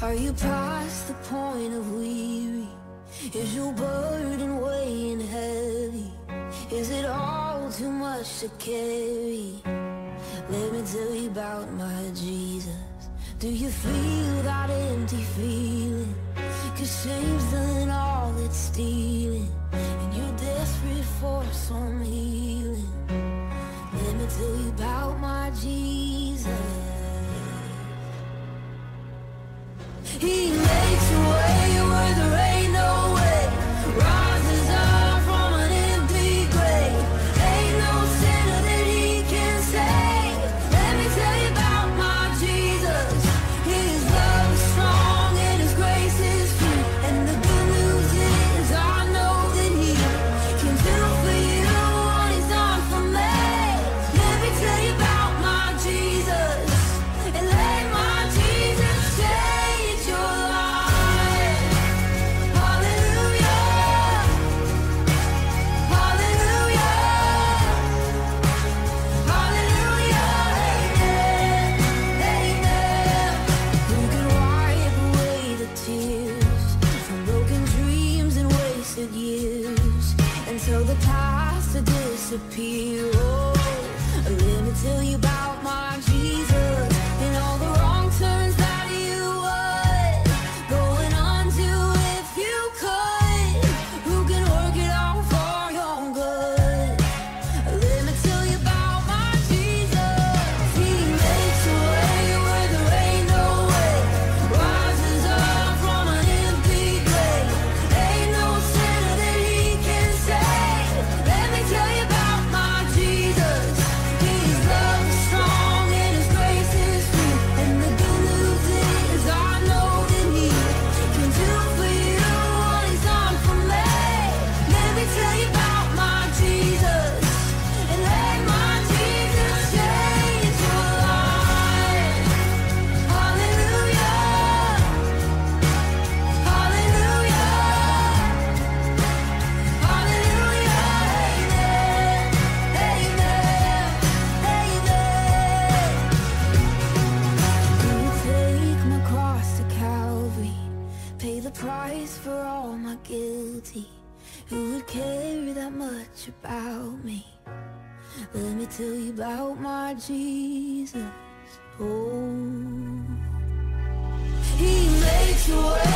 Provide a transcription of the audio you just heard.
Are you past the point of weary? Is your burden weighing heavy? Is it all too much to carry? Let me tell you about my Jesus. Do you feel that empty feeling? Cause shame's done all it's stealing. And you're dead. He recipe. Oh, let me tell you about my pay the price for all my guilty Who would care that much about me? Let me tell you about my Jesus Oh He makes a way